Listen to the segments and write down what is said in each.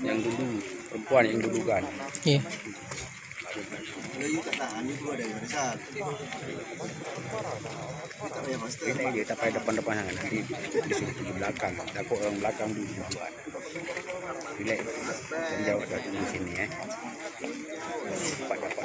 yang dulu perempuan yang dia tak pada depan-depan nanti disuruh di belakang. Takut orang belakang dulu. Duluan bila jauh dari sini ya dapat dapat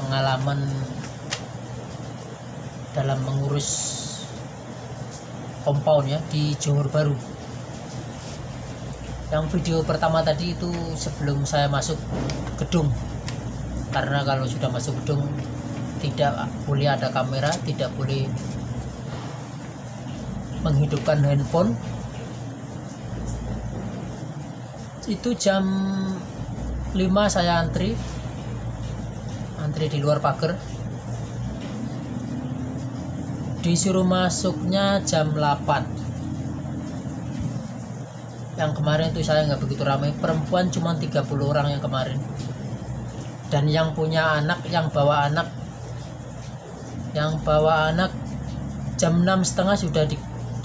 Pengalaman dalam mengurus compound ya di Johor Baru. Yang video pertama tadi itu sebelum saya masuk gedung. Karena kalau sudah masuk gedung tidak boleh ada kamera, tidak boleh menghidupkan handphone itu jam 5 saya antri antri di luar pagar. Disuruh masuknya jam 8 yang kemarin itu saya nggak begitu ramai. Perempuan cuma 30 orang yang kemarin. Dan yang punya anak yang bawa anak yang bawa anak jam 6 setengah sudah di,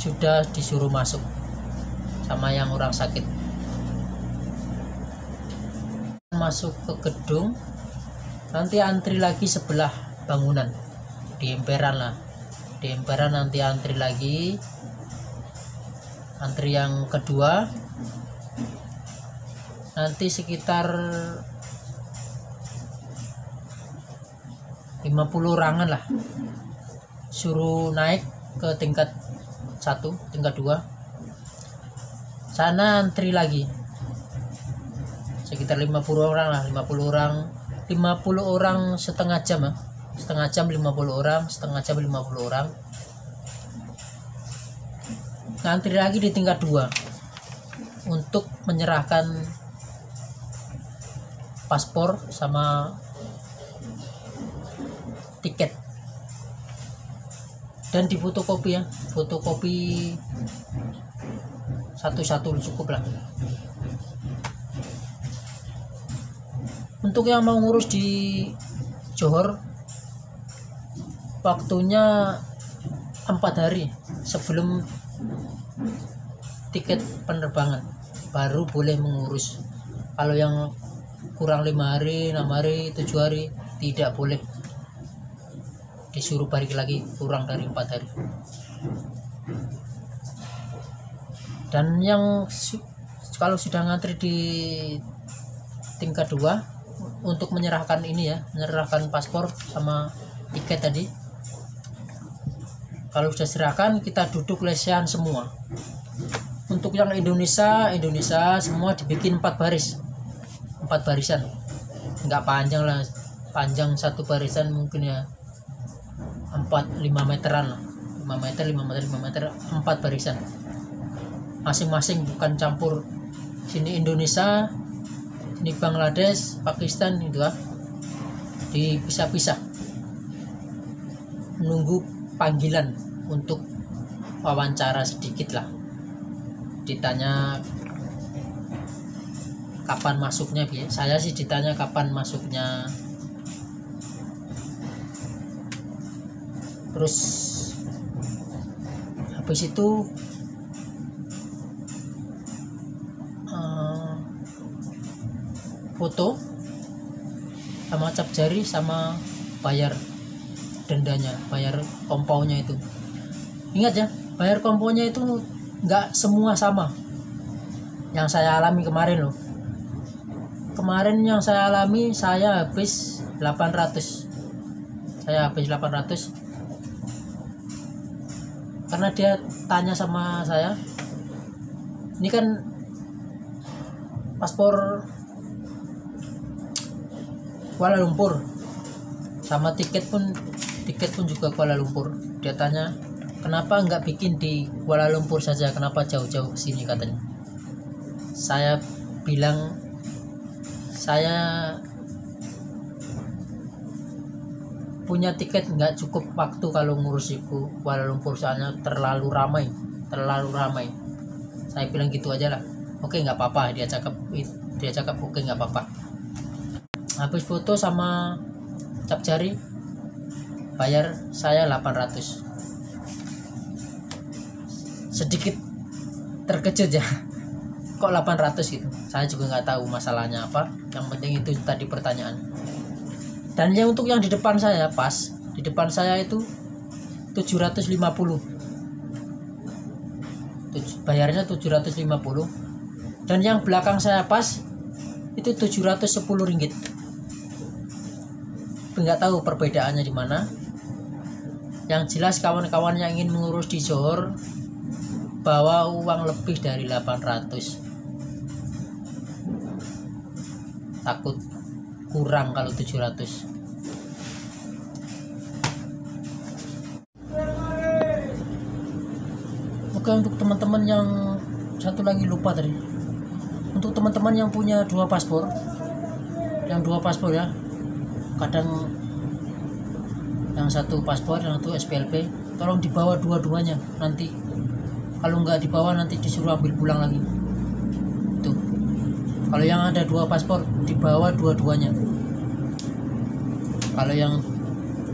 sudah disuruh masuk sama yang orang sakit. Masuk ke gedung nanti antri lagi sebelah bangunan. Di emperan lah. Di emperan nanti antri lagi. Antri yang kedua. Nanti sekitar 50 orangan lah. Suruh naik ke tingkat satu tingkat dua. Sana antri lagi. Sekitar 50 orang lah 50 orang 50 orang setengah jam ya setengah jam 50 orang setengah jam 50 orang. Ngantri lagi di tingkat 2 untuk menyerahkan paspor sama tiket. Dan di fotokopi ya fotokopi satu-satu cukup lah untuk yang mau ngurus di Johor waktunya empat hari sebelum tiket penerbangan. Baru boleh mengurus. Kalau yang kurang lima hari enam hari tujuh hari tidak boleh. Disuruh balik lagi kurang dari empat hari. Dan yang kalau sudah ngantri di tingkat dua untuk menyerahkan ini ya menyerahkan paspor sama tiket tadi. Kalau sudah serahkan kita duduk lesehan semua. Untuk yang Indonesia Indonesia semua dibikin empat baris. Empat barisan. Nggak panjang lah panjang satu barisan mungkin ya. Empat lima meteran lah. 5 meter 5 meter 5 meter empat barisan. Masing-masing bukan campur. Sini Indonesia sini Bangladesh Pakistan gitu kan dipisah-pisah. Menunggu panggilan untuk wawancara sedikit lah. Ditanya kapan masuknya saya sih ditanya kapan masuknya. Terus habis itu foto sama cap jari sama bayar dendanya bayar komponya itu. Ingat ya bayar komponya itu nggak semua sama. Yang saya alami kemarin loh. Kemarin yang saya alami saya habis 800 saya habis 800 karena dia tanya sama saya ini kan paspor Kuala Lumpur. Sama tiket pun tiket pun juga Kuala Lumpur. Dia tanya kenapa nggak bikin di Kuala Lumpur saja? Kenapa jauh-jauh sini? katanya. Saya bilang saya punya tiket nggak cukup waktu kalau ngurus itu Kuala Lumpur soalnya terlalu ramai terlalu ramai. Saya bilang gitu aja lah. Oke nggak apa-apa. Dia cakap dia cakap oke nggak apa-apa habis foto sama cap jari bayar saya 800 sedikit terkejut ya. Kok 800 gitu? Saya juga nggak tahu masalahnya apa. Yang penting itu tadi pertanyaan. Dan yang untuk yang di depan saya pas di depan saya itu 750 Tuj- bayarnya 750 dan yang belakang saya pas itu 710 ringgit nggak tahu perbedaannya di mana. Yang jelas kawan-kawan yang ingin mengurus di Johor bawa uang lebih dari 800 takut kurang kalau 700 Oke untuk teman-teman yang satu lagi lupa tadi. Untuk teman-teman yang punya dua paspor yang dua paspor ya kadang yang satu paspor yang satu SPLP tolong dibawa dua-duanya nanti. Kalau nggak dibawa nanti disuruh ambil pulang lagi. Itu. Kalau yang ada dua paspor dibawa dua-duanya. Kalau yang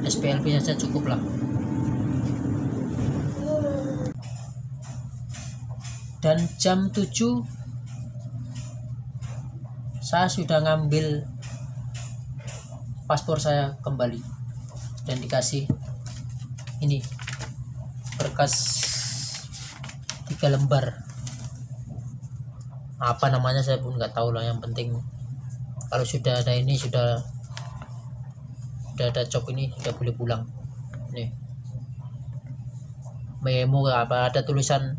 SPLP saja cukup lah. Dan jam 7 saya sudah ngambil paspor saya kembali. Dan dikasih ini berkas tiga lembar. Apa namanya saya pun nggak tahu lah yang penting kalau sudah ada ini sudah sudah ada cop ini sudah boleh pulang. Nih. Memo apa ada tulisan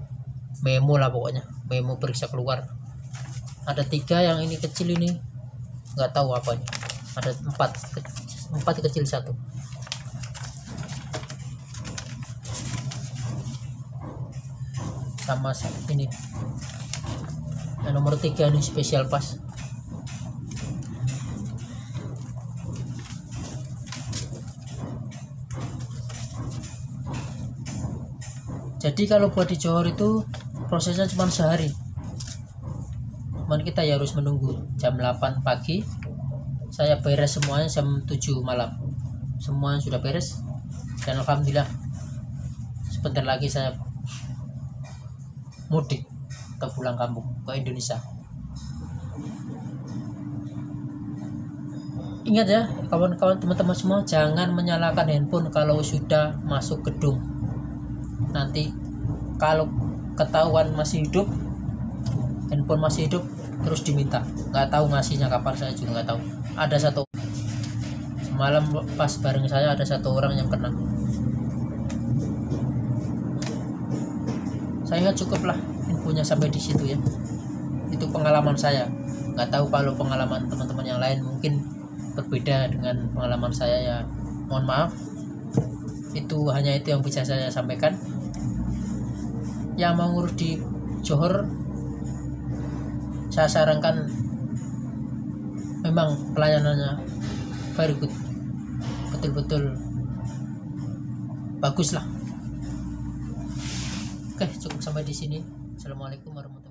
memo lah pokoknya. Memo periksa keluar. Ada tiga yang ini kecil ini nggak tahu apa ini ada empat empat kecil satu. Sama ini. Yang nomor tiga ini spesial pas jadi kalau buat di Johor itu prosesnya cuma sehari. Cuman kita ya harus menunggu jam 8 pagi saya beres semuanya jam 7 malam. Semuanya sudah beres. Dan alhamdulillah sebentar lagi saya mudik ke pulang kampung ke Indonesia. Ingat ya kawan-kawan teman-teman semua jangan menyalakan handphone kalau sudah masuk gedung. Nanti kalau ketahuan masih hidup handphone masih hidup terus diminta. Nggak tahu ngasihnya kapan saya juga nggak tahu ada satu semalam pas bareng saya ada satu orang yang kena. Saya cukuplah infonya sampai di situ ya. Itu pengalaman saya. Nggak tahu kalau pengalaman teman-teman yang lain mungkin berbeda dengan pengalaman saya ya. Mohon maaf. Itu hanya itu yang bisa saya sampaikan. Yang mau di Johor saya sarankan memang pelayanannya very good. Betul-betul bagus lah oke cukup sampai di sini. Assalamualaikum warahmatullahi